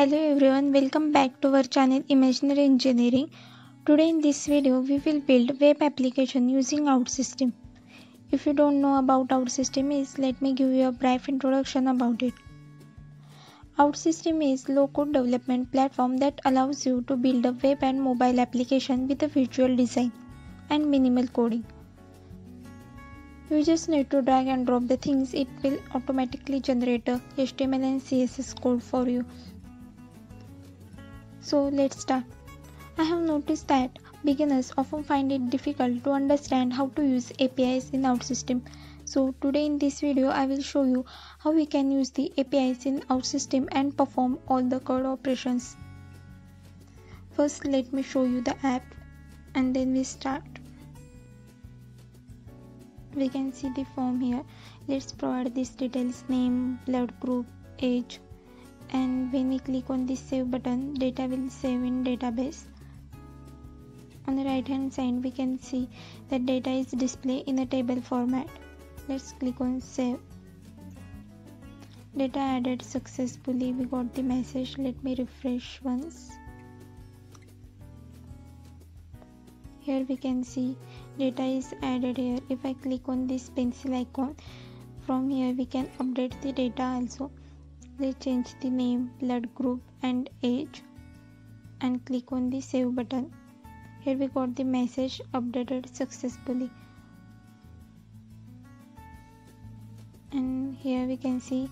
Hello everyone, welcome back to our channel Imaginary Engineering. Today in this video we will build web application using OutSystem. If you don't know about OutSystem is, let me give you a brief introduction about it. OutSystem is low-code development platform that allows you to build a web and mobile application with a visual design and minimal coding. You just need to drag and drop the things it will automatically generate a HTML and CSS code for you so let's start. I have noticed that beginners often find it difficult to understand how to use APIs in OutSystem. So today in this video I will show you how we can use the APIs in OutSystem and perform all the CRUD operations. First let me show you the app and then we start. We can see the form here. Let's provide these details name, blood group, age, and when we click on this save button data will save in database. On the right hand side we can see that data is displayed in a table format. Let's click on save. Data added successfully. We got the message. Let me refresh once. Here we can see data is added here. If i click on this pencil icon from here we can update the data also let's change the name blood group and age and click on the save button. Here we got the message updated successfully. And here we can see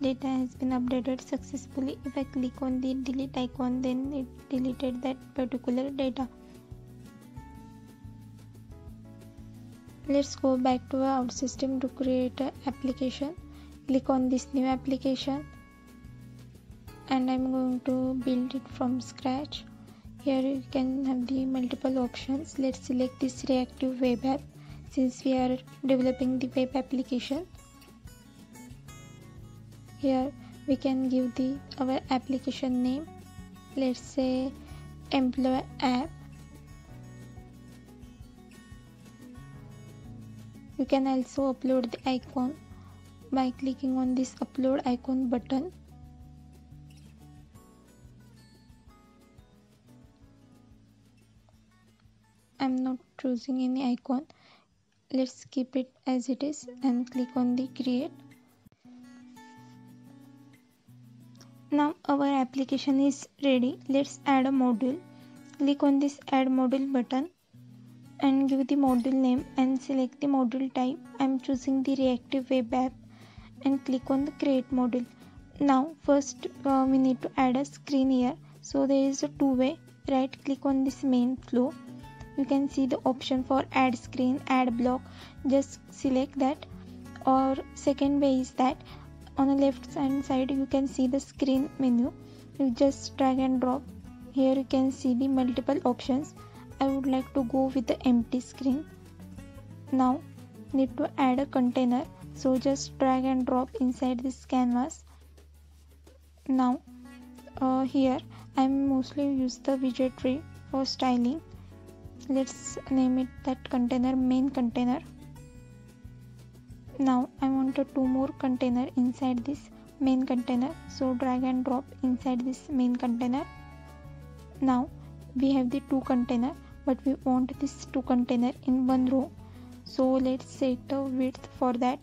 data has been updated successfully. If i click on the delete icon then it deleted that particular data. Let's go back to OutSystem to create an application. Click on this new application and I'm going to build it from scratch. Here you can have the multiple options. Let's select this reactive web app since we are developing the web application. Here we can give the our application name. Let's say employee app. You can also upload the icon by clicking on this upload icon button I'm not choosing any icon. Let's keep it as it is and click on the create. Now our application is ready. Let's add a module. Click on this add module button and give the module name and select the module type. I'm choosing the reactive web app and click on the create module. Now first uh, we need to add a screen here. So there is a two way right click on this main flow you can see the option for add screen add block. Just select that. Or second way is that on the left hand side you can see the screen menu. You just drag and drop. Here you can see the multiple options. I would like to go with the empty screen. Now need to add a container. So just drag and drop inside this canvas. Now uh, here i'm mostly use the widget tree for styling let's name it that container main container. Now I want two more container inside this main container. So drag and drop inside this main container. Now we have the two container but we want this two container in one row. So let's set the width for that.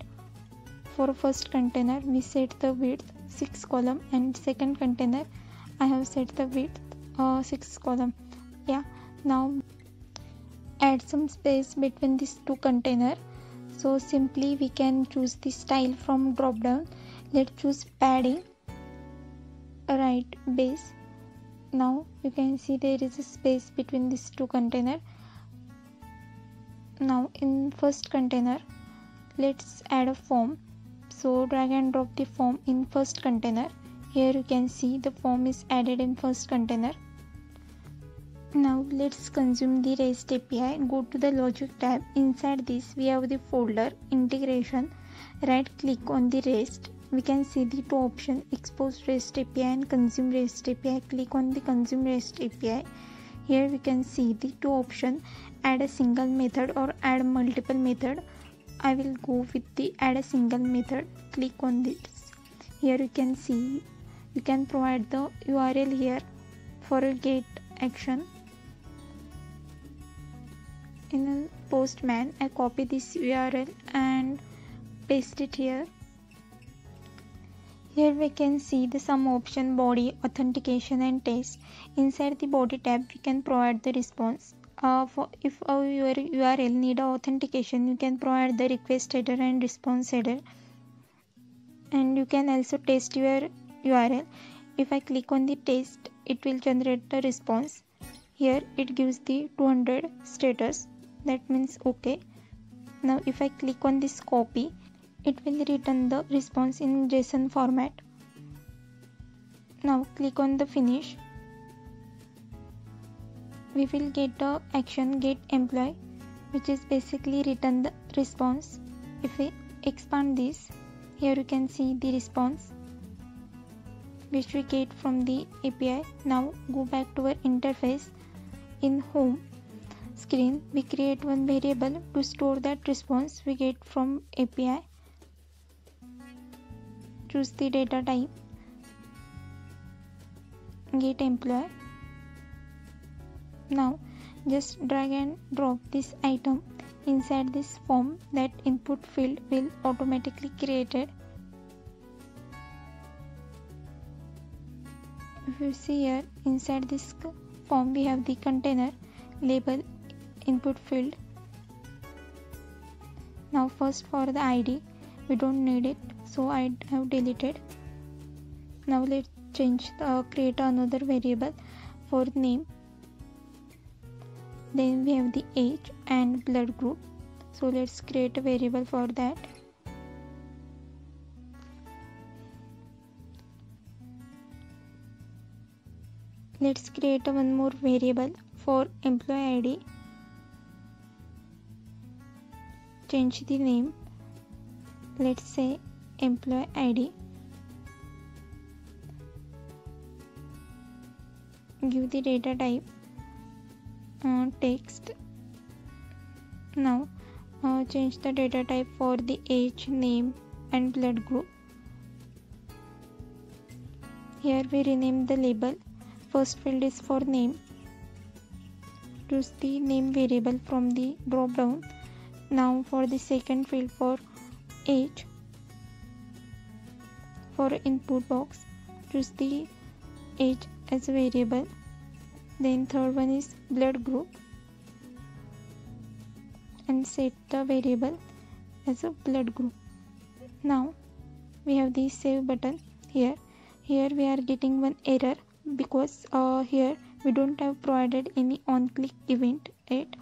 For first container we set the width 6 column and second container I have set the width uh, 6 column. Yeah now add some space between these two container. So simply we can choose the style from drop down. Let's choose padding right base. Now you can see there is a space between these two container. Now in first container let's add a form so drag and drop the form in first container. Here you can see the form is added in first container now let's consume the REST API. Go to the logic tab. Inside this we have the folder integration. Right click on the REST. We can see the two options expose REST API and consume REST API. Click on the consume REST API. Here we can see the two options add a single method or add multiple method. I will go with the add a single method. Click on this. Here you can see you can provide the url here for a get action in a postman i copy this url and paste it here. Here we can see the some option body authentication and test inside the body tab we can provide the response. Uh, for if uh, your url need authentication you can provide the request header and response header. And you can also test your url if i click on the test it will generate the response. Here it gives the 200 status that means okay. Now if i click on this copy it will return the response in json format. Now click on the finish. We will get the action get employee which is basically return the response. If we expand this here you can see the response which we get from the API now go back to our interface in home screen we create one variable to store that response we get from API choose the data type. Get employee. Now just drag and drop this item inside this form. That input field will automatically created. If you see here inside this form we have the container label input field. Now first for the ID we don't need it so I have deleted. Now let's change the create another variable for name then we have the age and blood group so let's create a variable for that let's create one more variable for employee id change the name. Let's say employee id give the data type. Uh, text. Now uh, change the data type for the age name and blood group. Here we rename the label. First field is for name. Choose the name variable from the drop down now for the second field for age for input box choose the age as a variable. Then third one is blood group. And set the variable as a blood group. Now we have the save button here. Here we are getting one error because uh, here we don't have provided any on click event yet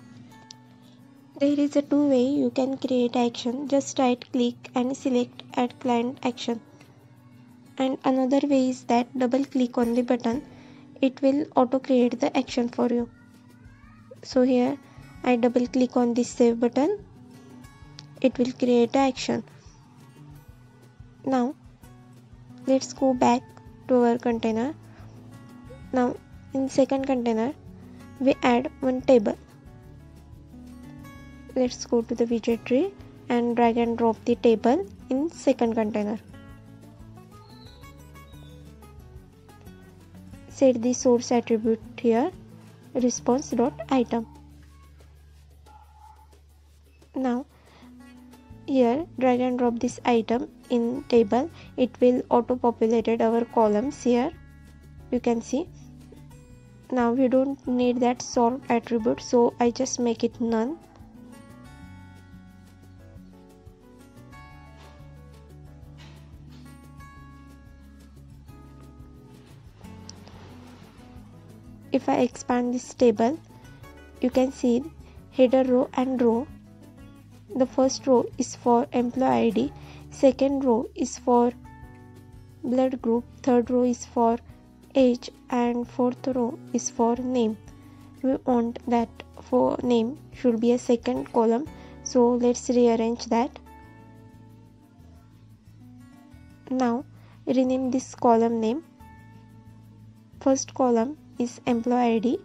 there is a two way you can create action. Just right click and select add client action. And another way is that double click on the button. It will auto create the action for you. So here I double click on this save button. It will create action. Now let's go back to our container. Now in second container we add one table let's go to the widget tree and drag and drop the table in second container. Set the source attribute here response dot item now here drag and drop this item in table. It will auto populated our columns here. You can see. Now we don't need that sort attribute so i just make it none if I expand this table you can see header row and row. The first row is for employee ID second row is for blood group third row is for age and fourth row is for name. We want that for name should be a second column so let's rearrange that. Now rename this column name. First column is employee ID.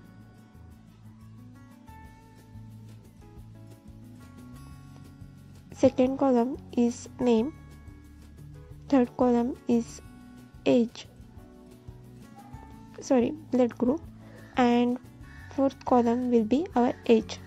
Second column is name. Third column is age. sorry blood group and fourth column will be our age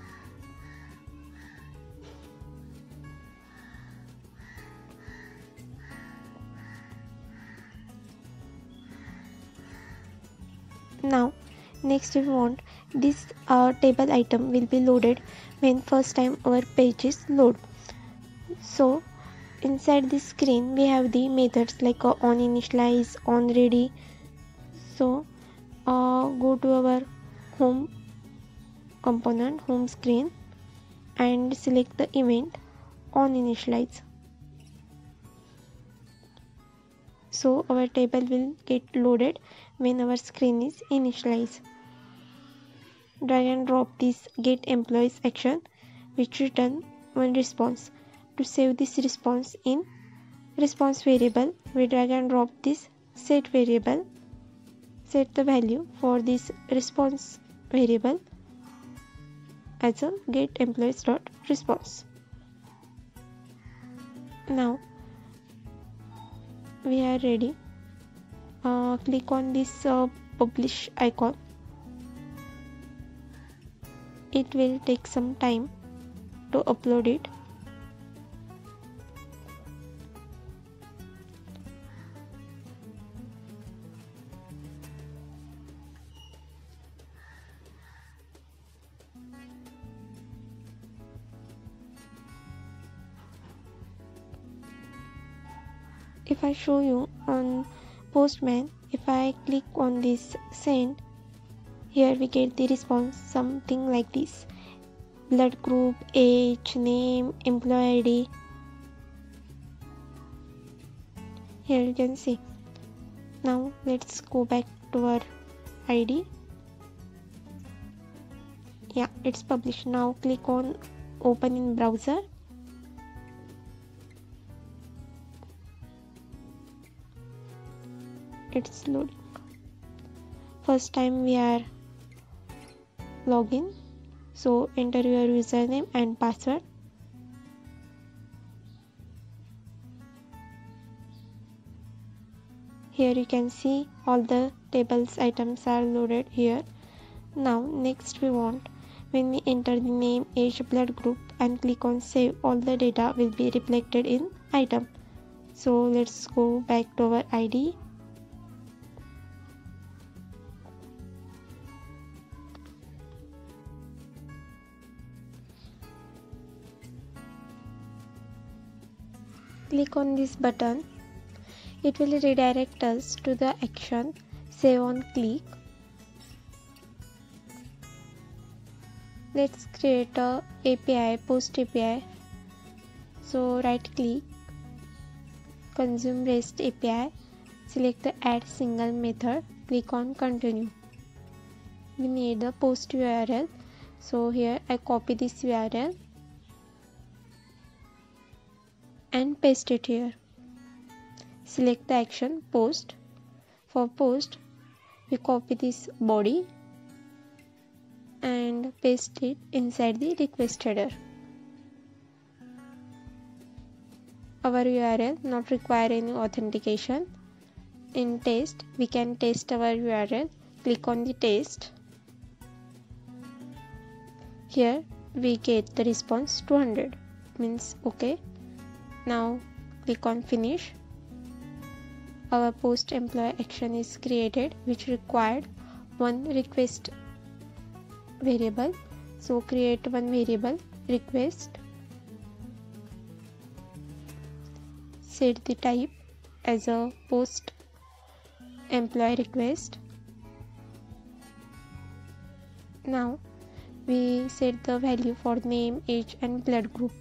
next we want this uh, table item will be loaded when first time our page is load. So inside this screen we have the methods like uh, on initialize on ready. So uh, go to our home component home screen and select the event on initialize. So our table will get loaded when our screen is initialized. Drag and drop this get employees action which return one response. To save this response in response variable, we drag and drop this set variable. Set the value for this response variable as a get employees dot response. Now we are ready uh, click on this uh, publish icon it will take some time to upload it. If I show you on postman if I click on this send here we get the response something like this. Blood group age name employee. ID here you can see. Now let's go back to our ID yeah it's published. Now click on open in browser. It's loading. First time we are login. So enter your username and password. Here you can see all the tables items are loaded here. Now next we want when we enter the name age blood group and click on save all the data will be reflected in item. So let's go back to our id click on this button. It will redirect us to the action. Save on click. Let's create a API post API so right click. Consume REST API select the add single method. Click on continue. We need the post URL so here I copy this URL and paste it here. Select the action post. For post, we copy this body and paste it inside the request header. Our URL not require any authentication. In test, we can test our URL. Click on the test. Here we get the response 200 means okay now click on finish. Our post employee action is created which required one request variable. So create one variable request. Set the type as a post employee request. Now we set the value for name, age and blood group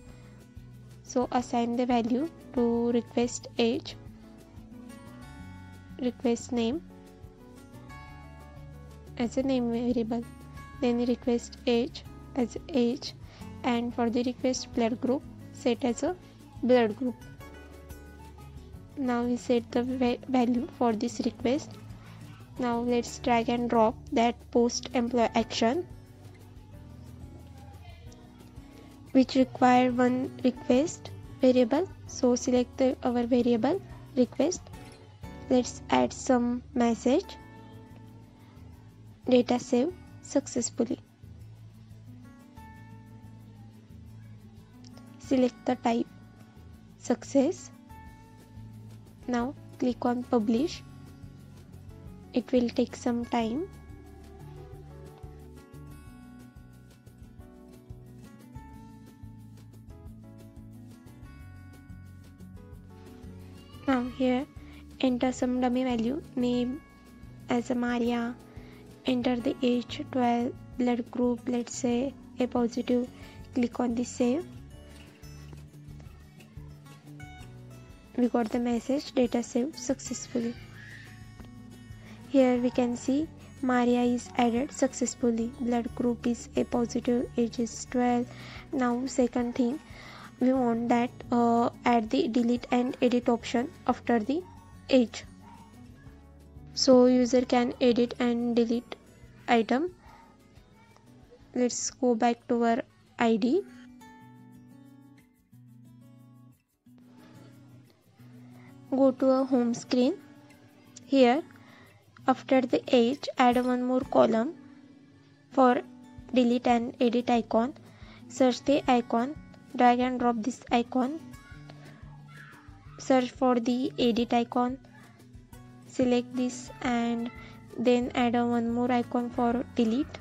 so assign the value to request age request name as a name variable then request age as age and for the request blood group set as a blood group. Now we set the value for this request. Now let's drag and drop that post employee action which require one request variable. So select the, our variable request. Let's add some message. Data save successfully. Select the type. Success. Now click on publish. It will take some time here. Enter some dummy value. Name as a Maria. Enter the age 12 blood group let's say a positive. Click on the save. We got the message. Data saved successfully. Here we can see Maria is added successfully. Blood group is a positive. Age is 12 now second thing we want that uh, add the delete and edit option after the age. So user can edit and delete item. Let's go back to our id go to a home screen. Here after the age add one more column for delete and edit icon. Search the icon drag and drop this icon. Search for the edit icon. Select this and then add one more icon for delete.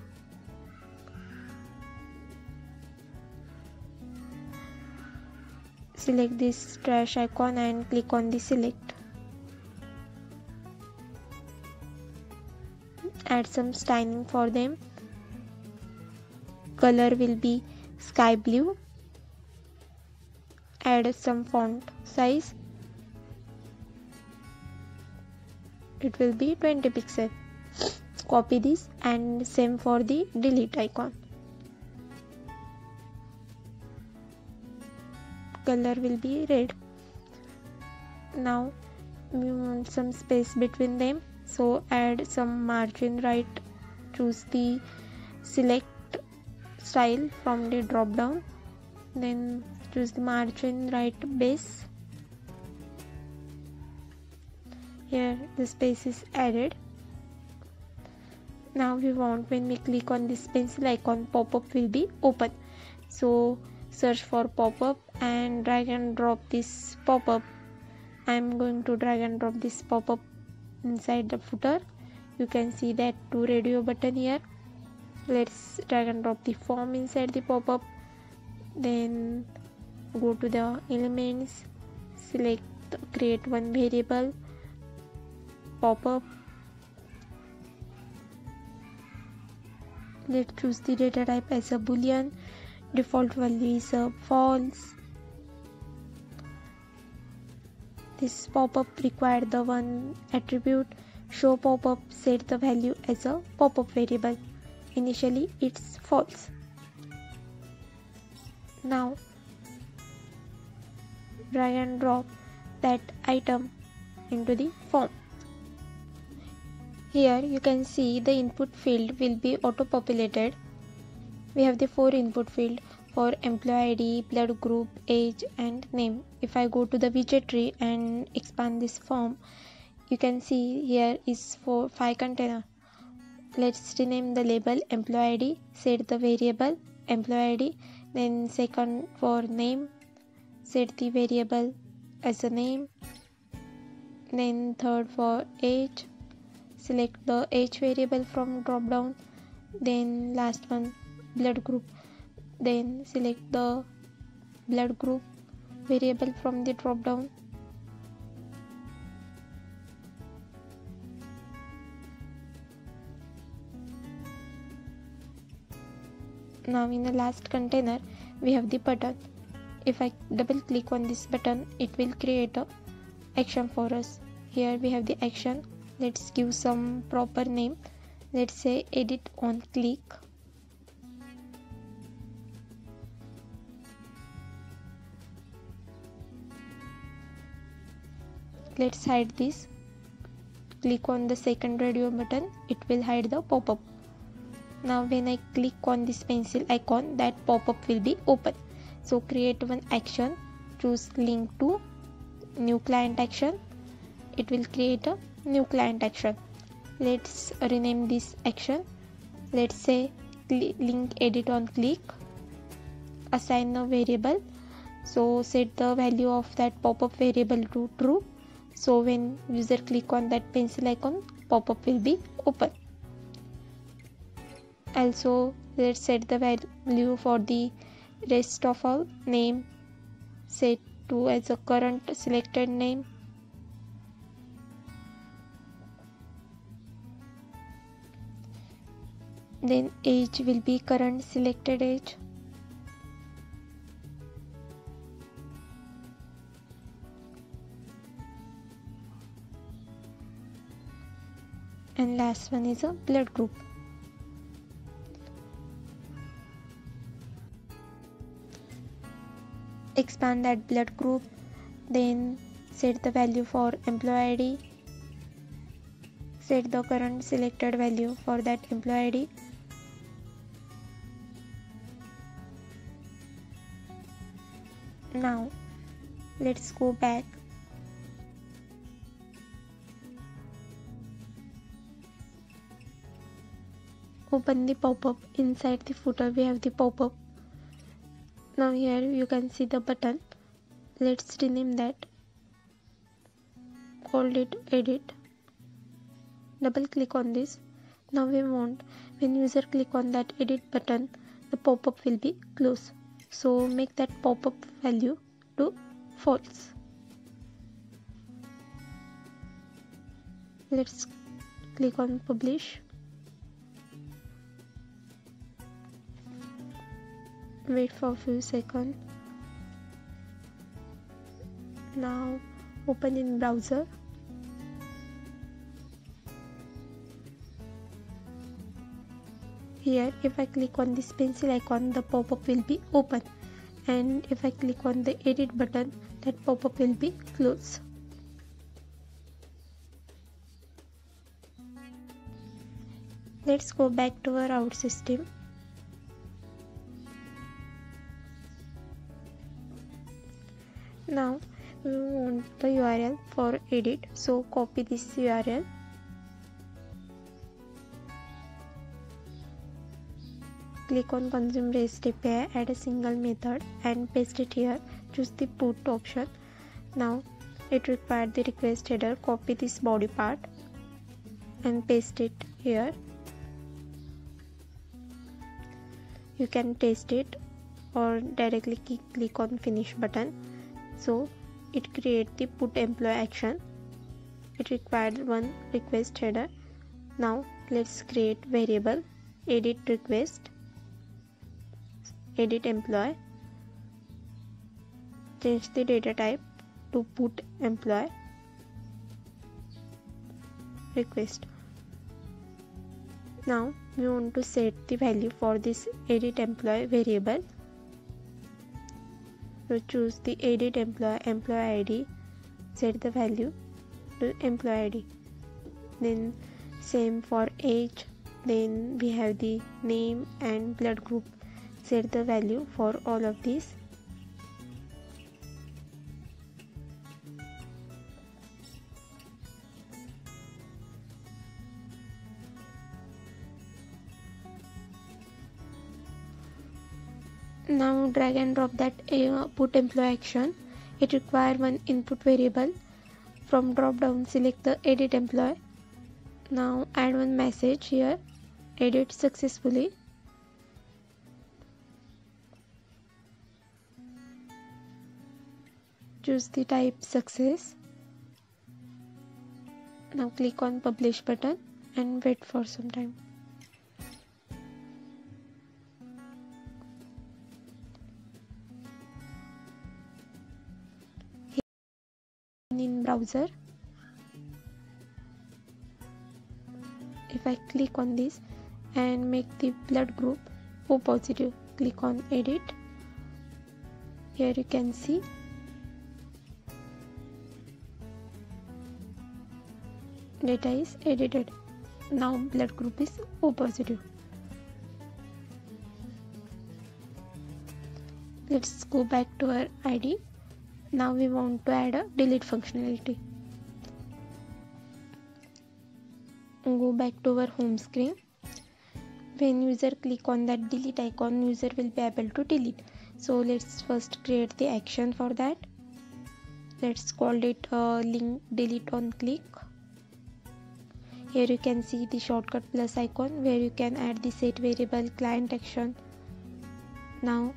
Select this trash icon and click on the select. Add some styling for them. Color will be sky blue add some font size. It will be 20 pixel. Copy this and same for the delete icon. Color will be red. Now we want some space between them. So add some margin right. Choose the select style from the drop down. Then choose the margin right base. Here the space is added. Now we want when we click on this pencil icon pop-up will be open. So search for pop-up and drag and drop this pop-up. I'm going to drag and drop this pop-up inside the footer. You can see that two radio button here. Let's drag and drop the form inside the pop-up. Then go to the elements select create one variable pop-up. Let's choose the data type as a boolean. Default value is a false. This pop-up require the one attribute. Show pop-up set the value as a pop-up variable. Initially it's false. Now drag and drop that item into the form. Here you can see the input field will be auto populated. We have the four input field for employee ID, blood group, age and name. If I go to the widget tree and expand this form, you can see here is for five container. Let's rename the label employee ID, set the variable employee ID, then second for name set the variable as a name then third for age select the age variable from drop down then last one blood group then select the blood group variable from the drop down. Now in the last container we have the button if I double click on this button it will create a action for us. Here we have the action. Let's give some proper name. Let's say edit on click. Let's hide this. Click on the second radio button. It will hide the pop-up. Now when I click on this pencil icon that pop-up will be open so create one action. Choose link to new client action. It will create a new client action. Let's rename this action. Let's say link edit on click. Assign a variable. So set the value of that pop-up variable to true. So when user click on that pencil icon pop-up will be open. Also let's set the value for the rest of our name set to as a current selected name. Then age will be current selected age. And last one is a blood group expand that blood group then set the value for employee id set the current selected value for that employee id now let's go back. Open the pop-up. Inside the footer we have the pop-up now here you can see the button. Let's rename that. Call it edit. Double click on this. Now we want when user click on that edit button the pop-up will be close. So make that pop-up value to false. Let's click on publish wait for a few seconds. Now open in browser. Here if I click on this pencil icon the pop-up will be open. And if I click on the edit button that pop-up will be closed. Let's go back to our OutSystem now we want the url for edit. So copy this url. Click on consume rest api add a single method and paste it here. Choose the put option. Now it required the request header. Copy this body part and paste it here. You can paste it or directly click on finish button so it create the put employee action. It required one request header. Now let's create variable edit request. Edit employee. Change the data type to put employee. Request. Now we want to set the value for this edit employee variable so choose the edit employee employee id set the value to employee id then same for age then we have the name and blood group. Set the value for all of these now drag and drop that uh, put employee action. It require one input variable. From drop down select the edit employee. Now add one message here. Edit successfully. Choose the type success. Now click on publish button and wait for some time in browser. If I click on this and make the blood group O positive click on edit. Here you can see. Data is edited. Now blood group is O positive. Let's go back to our ID now we want to add a delete functionality. Go back to our home screen. When user click on that delete icon user will be able to delete. So let's first create the action for that. Let's call it uh, link delete on click. Here you can see the shortcut plus icon where you can add the set variable client action. Now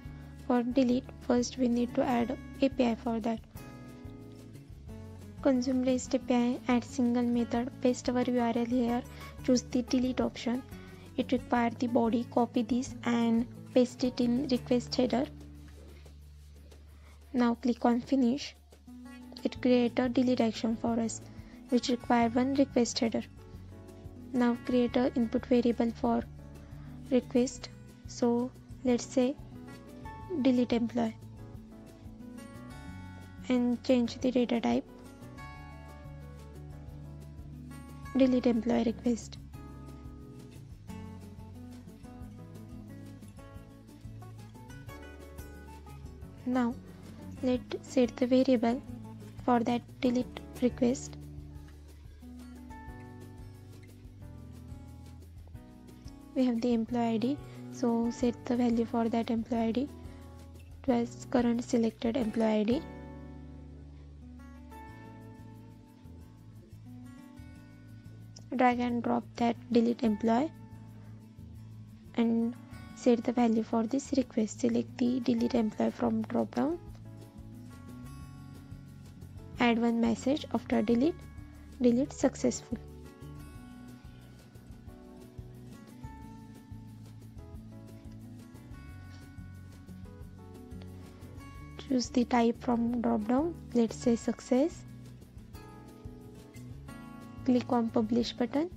for delete first we need to add API for that. Consume REST API add single method paste our URL here choose the delete option. It requires the body copy this and paste it in request header. Now click on finish. It create a delete action for us which require one request header. Now create a input variable for request. So let's say delete employee and change the data type. Delete employee request. Now let's set the variable for that delete request. We have the employee ID so set the value for that employee ID to current selected employee ID. Drag and drop that delete employee and set the value for this request. Select the delete employee from drop down. Add one message after delete. Delete successful choose the type from drop down. Let's say success. Click on publish button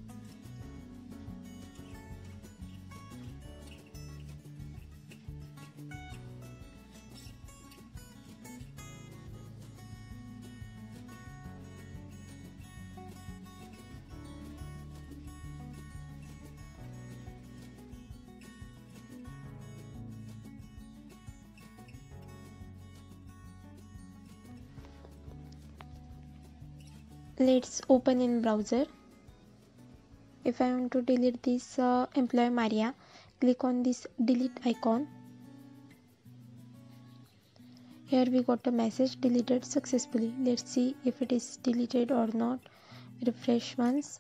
let's open in browser. If I want to delete this uh, employee Maria click on this delete icon. Here we got a message deleted successfully. Let's see if it is deleted or not. Refresh once.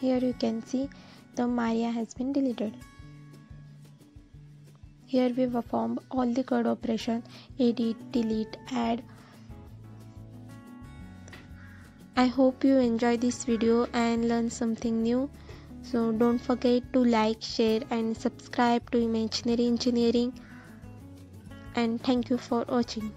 Here you can see the Maria has been deleted here we perform all the CRUD operation edit, delete, add. I hope you enjoy this video and learn something new. So don't forget to like, share and subscribe to Imaginary Engineering. And thank you for watching.